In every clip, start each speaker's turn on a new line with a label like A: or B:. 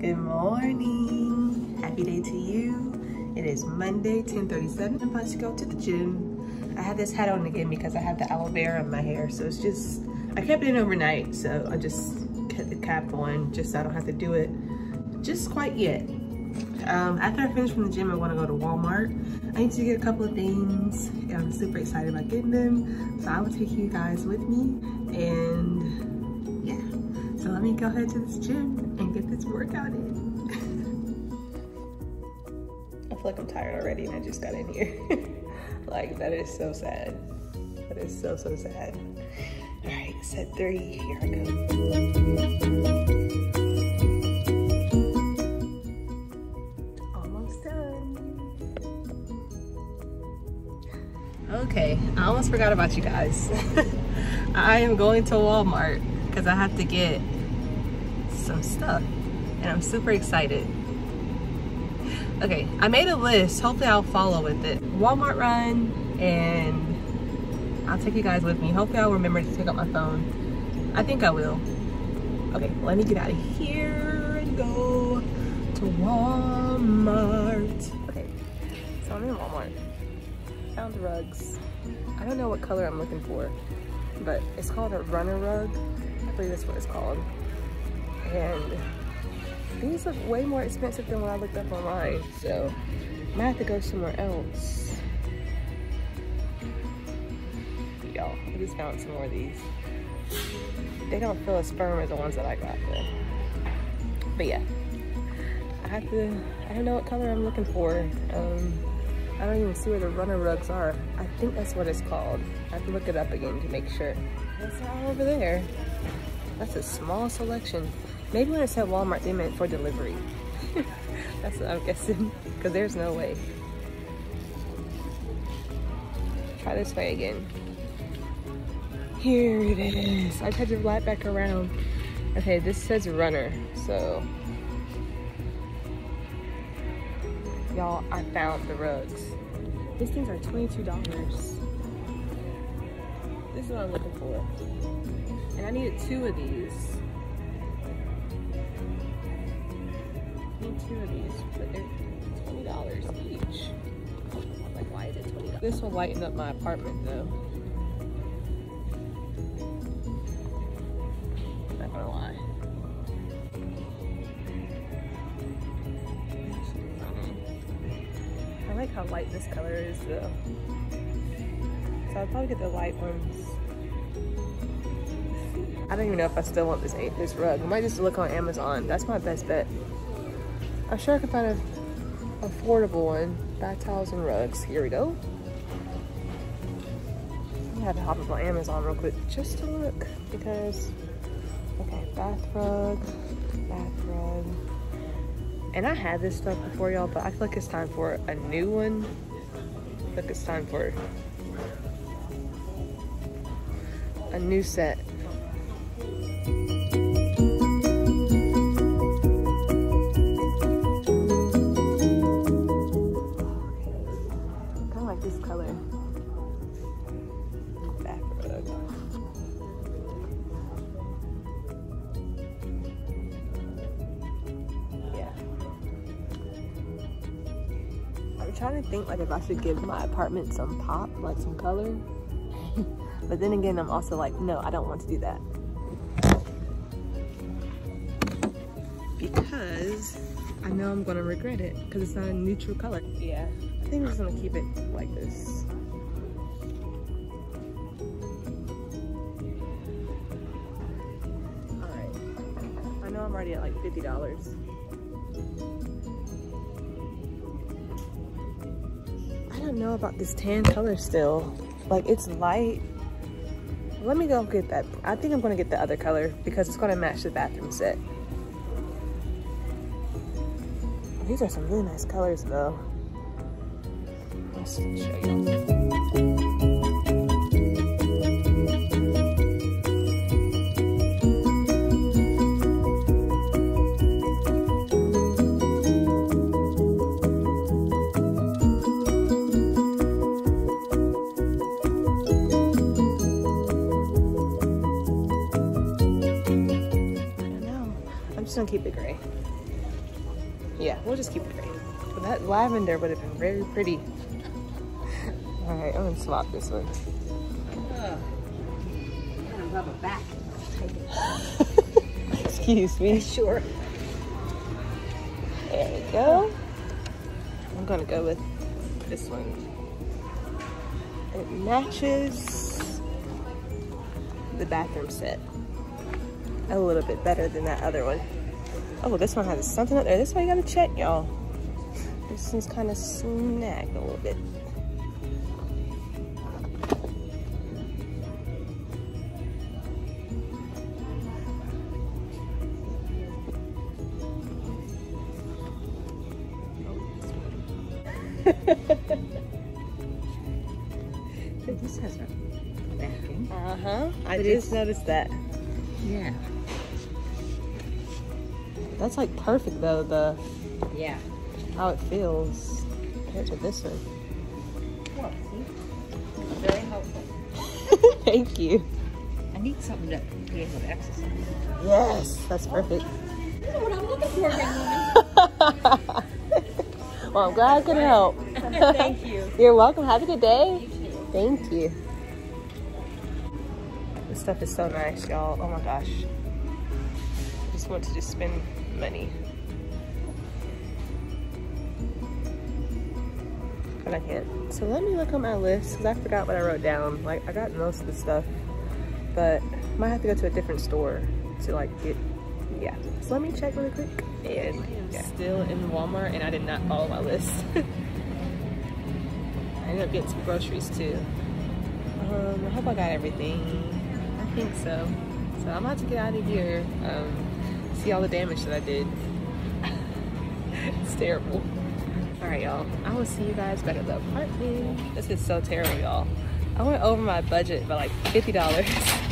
A: Good morning. Happy day to you. It is Monday, 1037. I'm about to go to the gym. I have this hat on again because I have the aloe vera in my hair. So it's just, I kept it in overnight. So I just kept the cap on just so I don't have to do it just quite yet. Um, after I finish from the gym, I want to go to Walmart. I need to get a couple of things and I'm super excited about getting them. So I will take you guys with me and. So let me go ahead to this gym and get this workout in. I feel like I'm tired already and I just got in here. like that is so sad. That is so, so sad. All right, set three, here I go. Almost done. Okay, I almost forgot about you guys. I am going to Walmart because I have to get some stuff and I'm super excited. Okay, I made a list. Hopefully I'll follow with it. Walmart run and I'll take you guys with me. Hopefully I'll remember to take out my phone. I think I will. Okay, let me get out of here and go to Walmart. Okay, so I'm in Walmart found rugs. I don't know what color I'm looking for, but it's called a runner rug. I believe that's what it's called. And these look way more expensive than what I looked up online. So I might have to go somewhere else. Y'all, I just found some more of these. They don't feel as firm as the ones that I got though. But yeah, I have to, I don't know what color I'm looking for. Um, I don't even see where the runner rugs are. I think that's what it's called. I have to look it up again to make sure. That's all over there. That's a small selection. Maybe when it said Walmart, they meant for delivery. that's what I'm guessing, because there's no way. Try this way again. Here it is. I had to fly back around. Okay, this says runner, so Y'all, I found the rugs. These things are $22. This is what I'm looking for. And I needed two of these. Need two of these, but they're $20 each. Like, why is it $20? This will lighten up my apartment though. Not gonna lie. Mm-hmm. I like how light this color is though. So I'll probably get the light ones. I don't even know if I still want this this rug. I might just look on Amazon. That's my best bet. I'm sure I can find an affordable one. Bath towels and rugs. Here we go. I have to hop up on Amazon real quick just to look because, okay, bath rug, bath rug. And I had this stuff before y'all, but I feel like it's time for a new one. I feel like it's time for a new set. Trying to think like if I should give my apartment some pop, like some color. but then again, I'm also like, no, I don't want to do that. Because I know I'm gonna regret it because it's not a neutral color. Yeah, I think I'm just gonna keep it like this. All right, I know I'm already at like $50. Don't know about this tan color still. Like it's light. Let me go get that. I think I'm gonna get the other color because it's gonna match the bathroom set. These are some really nice colors though. Let's show you. Gonna keep it gray. Yeah, we'll just keep it gray. But that lavender would have been very pretty. All right, I'm gonna swap this one.
B: back.
A: Excuse me.
B: Sure.
A: There we go. I'm gonna go with this one. It matches the bathroom set a little bit better than that other one. Oh, this one has something up there. This one you gotta check, y'all. This one's kind of snagged a little bit.
B: this has a backing.
A: Uh-huh. I just noticed that.
B: Yeah.
A: That's like perfect though, the
B: Yeah.
A: how it feels compared to this one.
B: Well, see? Very helpful.
A: Thank you.
B: I need something to be able to exercise.
A: Yes, that's perfect.
B: You know what I'm looking for, young
A: well, I'm glad I could help.
B: Thank you.
A: You're welcome. Have a good day.
B: You.
A: Thank you. This stuff is so nice, y'all. Oh my gosh. I just want to just spend money. But I can't. So let me look on my list because I forgot what I wrote down. Like I got most of the stuff, but I might have to go to a different store to like get yeah. So let me check really quick. And yeah. still in Walmart and I did not follow my list. I ended up getting some groceries too. Um, I hope I got everything. I think so. So I'm about to get out of here. Um, see all the damage that I did. it's terrible. All right, y'all. I will see you guys back at the apartment. This is so terrible, y'all. I went over my budget by like $50.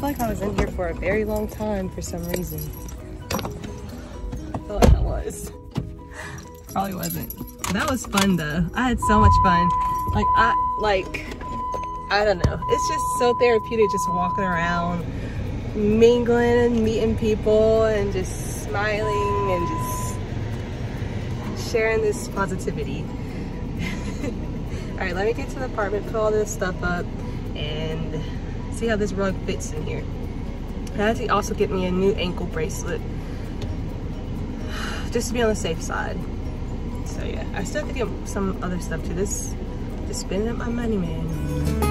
A: feel like I was in here for a very long time for some reason. I feel like I was. Probably wasn't. That was fun though. I had so much fun. Like I like I don't know. It's just so therapeutic just walking around, mingling and meeting people and just smiling and just sharing this positivity. all right, let me get to the apartment, put all this stuff up, and see how this rug fits in here. I had to also get me a new ankle bracelet, just to be on the safe side. So yeah, I still have to get some other stuff to This, just spending up my money, man.